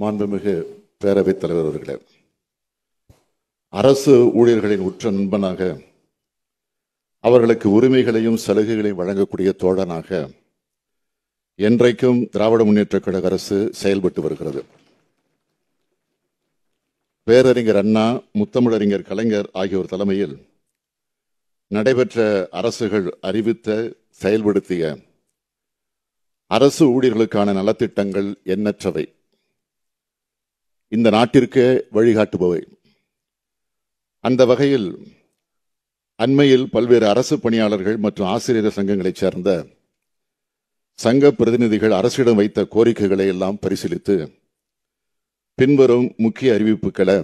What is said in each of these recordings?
மாண்புமிகு பேரவைத் தலைவர் அவர்களே அரசு ஊழியர்களின் உற்ற நண்பனாக அவர்களுக்கு உரிமைகளையும் சலுகைகளையும் வழங்கக்கூடிய தோழனாக என்றைக்கும் திராவிட முன்னேற்றக் கழக அரசு செயல்பட்டு வருகிறது. பேரறிஞர் அண்ணா முத்தமிழறிஞர் கலைஞர் ஆகியோர் தலைமையில் நடைபெற்ற அரசுகள் அறிவித்த செயல்படுத்திய அரசு ஊழியர்களுக்கான நலத்திட்டங்கள் எண்ணற்றவை. இந்த நாட்டிற்கே வழிகாட்டுபவை. அந்த வகையில் அண்மையில் பல்வேறு அரசு பணியாளர்கள் மற்றும் ஆசிரியர் சங்கங்களைச் சேர்ந்த சங்க பிரதிநிதிகள் அரசிடம் வைத்த கோரிக்கைகளை எல்லாம் பரிசீலித்து பின்வரும் முக்கிய அறிவிப்புகளை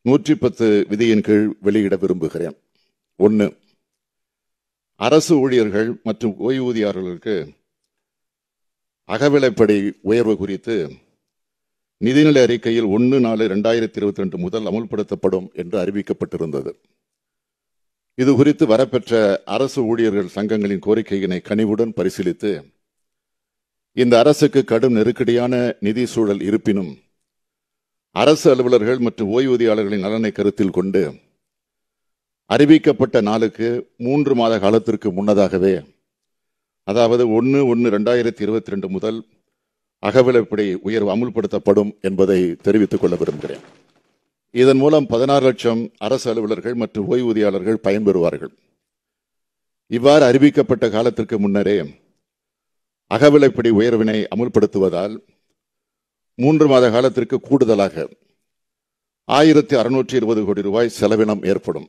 நூற்றி பத்து விதியின் கீழ் வெளியிட விரும்புகிறேன். ஒன்று அரசு ஊழியர்கள் மற்றும் ஓய்வூதியாளர்களுக்கு அகவிலைப்படி உயர்வு குறித்து நிதிநிலை அறிக்கையில் ஒன்று நாலு ரெண்டாயிரத்தி இருபத்தி ரெண்டு முதல் அமுல்படுத்தப்படும் என்று அறிவிக்கப்பட்டிருந்தது. இது குறித்து வரப்பெற்ற அரசு ஊழியர்கள் சங்கங்களின் கோரிக்கையினை கனிவுடன் பரிசீலித்து இந்த அரசுக்கு கடும் நெருக்கடியான நிதி சூழல் இருப்பினும் அரசு அலுவலர்கள் மற்றும் ஓய்வூதியாளர்களின் நலனை கருத்தில் கொண்டு அறிவிக்கப்பட்ட நாளுக்கு மூன்று மாத காலத்திற்கு முன்னதாகவே அதாவது ஒன்று ஒன்று ரெண்டாயிரத்தி இருபத்தி ரெண்டு முதல் அகவிலைப்படி உயர்வு அமுல்படுத்தப்படும் என்பதை தெரிவித்துக் கொள்ள விரும்புகிறேன். இதன் மூலம் பதினாறு லட்சம் அரசு அலுவலர்கள் மற்றும் ஓய்வூதியாளர்கள் பயன்பெறுவார்கள் இவ்வாறு அறிவிக்கப்பட்ட காலத்திற்கு முன்னரே அகவிலைப்படி உயர்வினை அமுல்படுத்துவதால் மூன்று மாத காலத்திற்கு கூடுதலாக ஆயிரத்தி அறுநூற்றி இருபது கோடி ரூபாய் செலவினம் ஏற்படும்.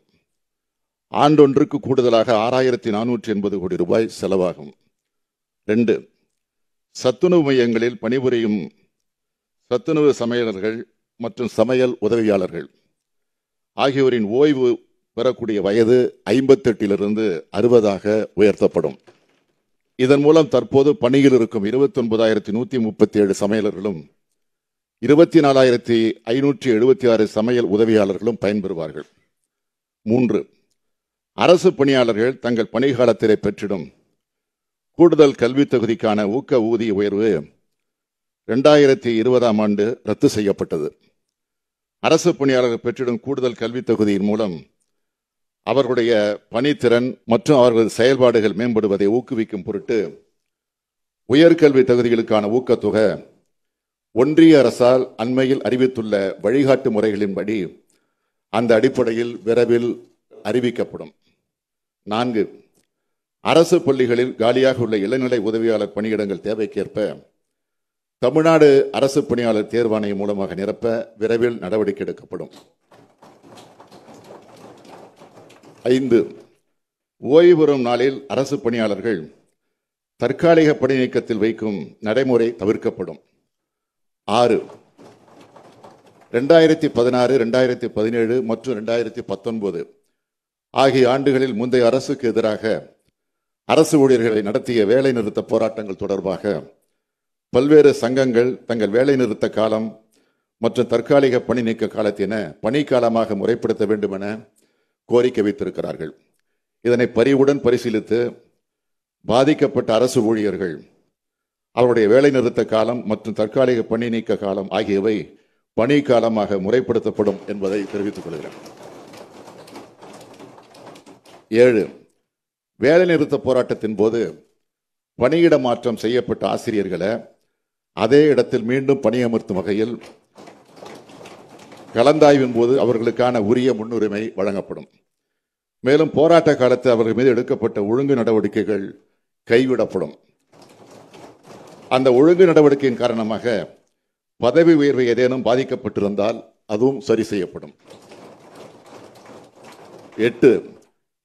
ஆண்டொன்றுக்கு கூடுதலாக ஆறாயிரத்தி நானூற்றி எண்பது கோடி ரூபாய் செலவாகும். ரெண்டு சத்துணவு மையங்களில் பணிபுரியும் சத்துணவு சமையலர்கள் மற்றும் சமையல் உதவியாளர்கள். ஆகியோரின் ஓய்வு பெறக்கூடிய வயது ஐம்பத்தெட்டிலிருந்து அறுபதாக உயர்த்தப்படும். இதன் மூலம் தற்போது பணியில் இருக்கும் இருபத்தி ஒன்பதாயிரத்தி நூத்தி முப்பத்தி ஏழு சமையலர்களும் இருபத்தி நாலாயிரத்தி ஐநூற்றி எழுபத்தி ஆறு சமையல் உதவியாளர்களும் பயன்பெறுவார்கள். மூன்று அரசு பணியாளர்கள் தங்கள் பணிகாலத்திலே பெற்றிடும் கூடுதல் கல்வித் தொகுதிக்கான ஊக்க ஊதிய உயர்வு ரெண்டாயிரத்தி இருபதாம் ஆண்டு ரத்து செய்யப்பட்டது. அரசு பணியாளர்கள் பெற்றிடும் கூடுதல் கல்வித் தொகுதியின் மூலம் அவர்களுடைய பணித்திறன் மற்றும் அவர்களது செயல்பாடுகள் மேம்படுவதை ஊக்குவிக்கும் பொருட்டு உயர்கல்வி தகுதிகளுக்கான ஊக்கத்தொகை ஒன்றிய அரசால் அண்மையில் அறிவித்துள்ள வழிகாட்டு முறைகளின்படி அந்த அடிப்படையில் விரைவில் அறிவிக்கப்படும். நான்கு அரசு பள்ளிகளில் காலியாக உள்ள இளநிலை உதவியாளர் பணியிடங்கள் தேவைக்கேற்ப தமிழ்நாடு அரசு பணியாளர் தேர்வாணையம் மூலமாக நிரப்ப விரைவில் நடவடிக்கை எடுக்கப்படும். ஐந்து ஓய்வு பெறும் நாளில் அரசு பணியாளர்கள் தற்காலிக பணி நீக்கத்தில் வைக்கும் நடைமுறை தவிர்க்கப்படும். ஆறு ரெண்டாயிரத்தி பதினாறு ரெண்டாயிரத்தி பதினேழு மற்றும் ரெண்டாயிரத்தி பத்தொன்பது ஆகிய ஆண்டுகளில் முந்தைய அரசுக்கு எதிராக அரசு ஊழியர்களை நடத்திய வேலை நிறுத்த போராட்டங்கள் தொடர்பாக பல்வேறு சங்கங்கள் தங்கள் வேலை நிறுத்த காலம் மற்றும் தற்காலிக பணி நீக்க காலத்தின பணிக்காலமாக முறைப்படுத்த வேண்டும் என கோரிக்கை வைத்திருக்கிறார்கள். இதனை பரிவுடன் பரிசீலித்து பாதிக்கப்பட்ட அரசு ஊழியர்கள் அவருடைய வேலை நிறுத்த காலம் மற்றும் தற்காலிக பணி நீக்க காலம் ஆகியவை பணி காலமாக முறைப்படுத்தப்படும் என்பதை தெரிவித்துக் கொள்கிறேன். ஏழு வேலைநிறுத்த போராட்டத்தின் போது பணியிட மாற்றம் செய்யப்பட்ட ஆசிரியர்களை அதே இடத்தில் மீண்டும் பணியமர்த்தும் வகையில் கலந்தாய்வின் போது அவர்களுக்கான உரிய முன்னுரிமை வழங்கப்படும். மேலும் போராட்ட காலத்தில் அவர்கள் மீது எடுக்கப்பட்ட ஒழுங்கு நடவடிக்கைகள் கைவிடப்படும். அந்த ஒழுங்கு நடவடிக்கையின் காரணமாக பதவி உயர்வு ஏதேனும் பாதிக்கப்பட்டிருந்தால் அதுவும் சரி செய்யப்படும். எட்டு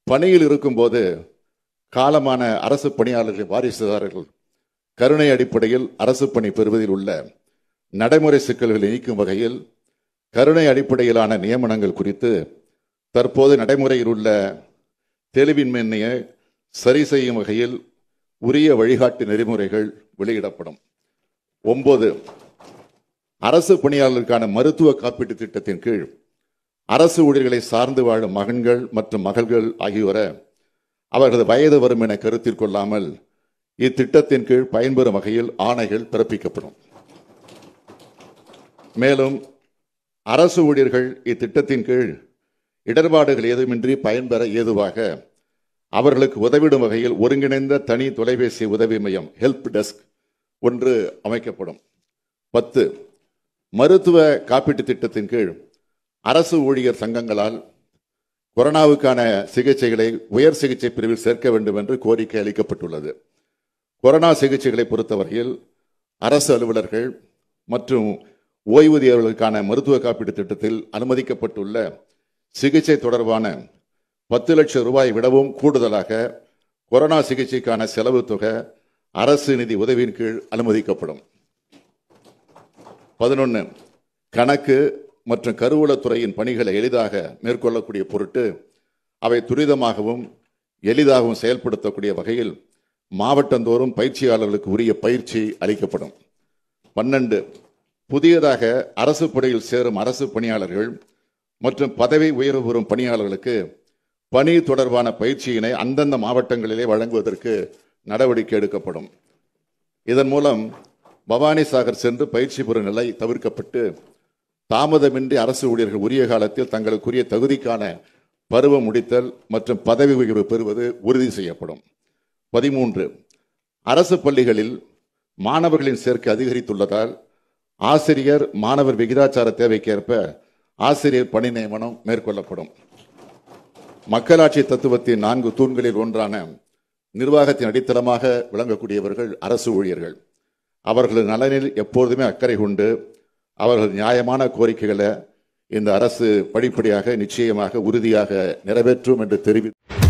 பணியில் இருக்கும்போது காலமான அரசு பணியாளர்கள் வாரிசுதாரர்கள் கருணை அடிப்படையில் அரசு பணி பெறுவதில் உள்ள நடைமுறை சிக்கல்களை நீக்கும் வகையில் கருணை அடிப்படையிலான நியமனங்கள் குறித்து தற்போது நடைமுறையில் உள்ள தெளிவின்மையை சரி செய்யும் வகையில் உரிய வழிகாட்டு நெறிமுறைகள் வெளியிடப்படும். ஒன்பது அரசு பணியாளர்களுக்கான மருத்துவ காப்பீட்டு திட்டத்தின் கீழ் அரசு ஊழியர்களை சார்ந்து வாழும் மகன்கள் மற்றும் மகள்கள் ஆகியோரை அவர்களது வயது வரும் என கருத்தில் கொள்ளாமல் இத்திட்டத்தின் கீழ் பயன்பெறும் வகையில் ஆணைகள் பிறப்பிக்கப்படும். மேலும் அரசு ஊழியர்கள் இத்திட்டத்தின் கீழ் இடர்பாடுகள் ஏதுமின்றி பயன்பெற ஏதுவாக அவர்களுக்கு உதவிடும் வகையில் ஒருங்கிணைந்த தனி தொலைபேசி உதவி மையம் ஹெல்ப் டெஸ்க் ஒன்று அமைக்கப்படும். பத்து மருத்துவ காப்பீட்டு திட்டத்தின் கீழ் அரசு ஊழியர் சங்கங்களால் கொரோனாவுக்கான சிகிச்சைகளை உயர் சிகிச்சை பிரிவில் சேர்க்க வேண்டும் என்று கோரிக்கை அளிக்கப்பட்டுள்ளது. கொரோனா சிகிச்சைகளை பொறுத்தவரையில் அரசு அலுவலர்கள் மற்றும் ஓய்வூதியர்களுக்கான மருத்துவ காப்பீட்டுத் திட்டத்தில் அனுமதிக்கப்பட்டுள்ள சிகிச்சை தொடர்பான பத்து லட்சம் ரூபாய் விடவும் கூடுதலாக கொரோனா சிகிச்சைக்கான செலவு தொகை அரசு நிதி உதவியின் கீழ் அனுமதிக்கப்படும். பதினொன்று கணக்கு மற்றும் கருவூலத்துறையின் பணிகளை எளிதாக மேற்கொள்ளக்கூடிய பொருட்டு அவை துரிதமாகவும் எளிதாகவும் செயல்படுத்தக்கூடிய வகையில் மாவட்டந்தோறும் பயிற்சியாளர்களுக்கு உரிய பயிற்சி அளிக்கப்படும். பன்னெண்டு புதியதாக அரசு பணியில் சேரும் அரசு பணியாளர்கள் மற்றும் பதவி உயர்வு பெறும் பணியாளர்களுக்கு பணி தொடர்பான பயிற்சியினை அந்தந்த மாவட்டங்களிலே வழங்குவதற்கு நடவடிக்கை எடுக்கப்படும். இதன் மூலம் பவானி சாகர் சென்று பயிற்சி பெறும் நிலை தவிர்க்கப்பட்டு தாமதமின்றி அரசு ஊழியர்கள் உரிய காலத்தில் தங்களுக்குரிய தகுதிக்கான பருவம் முடித்தல் மற்றும் பதவி உயர்வு பெறுவது உறுதி செய்யப்படும். பதிமூன்று அரசு பள்ளிகளில் மாணவர்களின் சேர்க்கை அதிகரித்துள்ளதால் ஆசிரியர் மாணவர் விகிதாச்சார தேவைக்கேற்ப ஆசிரியர் பணி நியமனம் மேற்கொள்ளப்படும். மக்களாட்சி தத்துவத்தின் நான்கு தூண்களில் ஒன்றான நிர்வாகத்தின் அடித்தளமாக விளங்கக்கூடியவர்கள் அரசு ஊழியர்கள். அவர்களது நலனில் எப்போதுமே அக்கறை கொண்டு அவர்கள் நியாயமான கோரிக்கைகளை இந்த அரசு படிப்படியாக நிச்சயமாக உறுதியாக நிறைவேற்றும் என்று தெரிவித்தார்